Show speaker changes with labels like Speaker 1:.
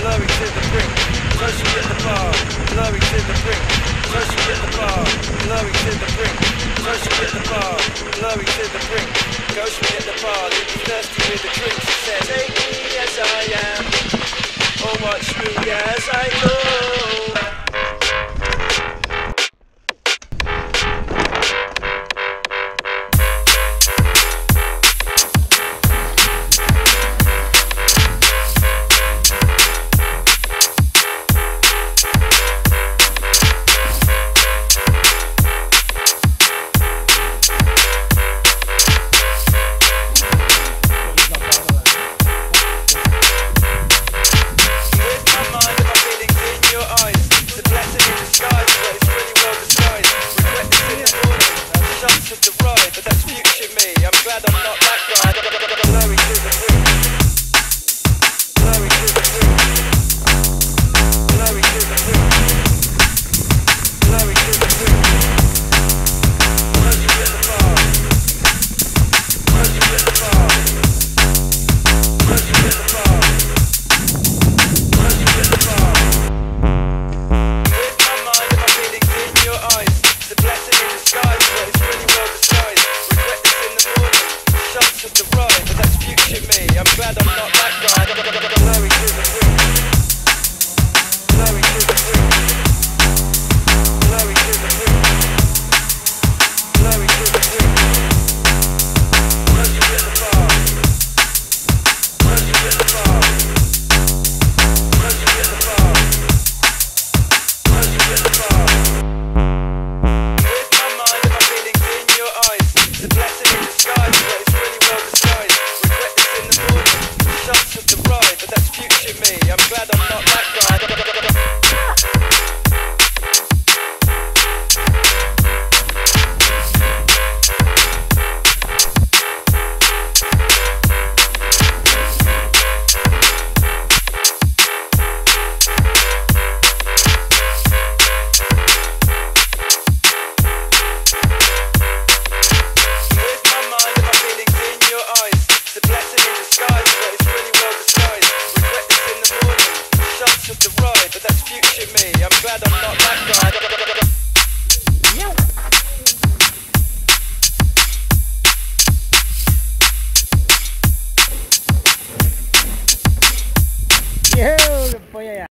Speaker 1: Blurry to the brink, closer to the bar, blurry to the brink, closer to the Ghost me at the bar, blurry to the brink. Ghost me at the bar, looking thirsty with the drink, He said, take me as I am, or watch me as I go. bad, I'm not that guy. but that's future me. I'm glad I'm not that guy.
Speaker 2: Yo, yeah.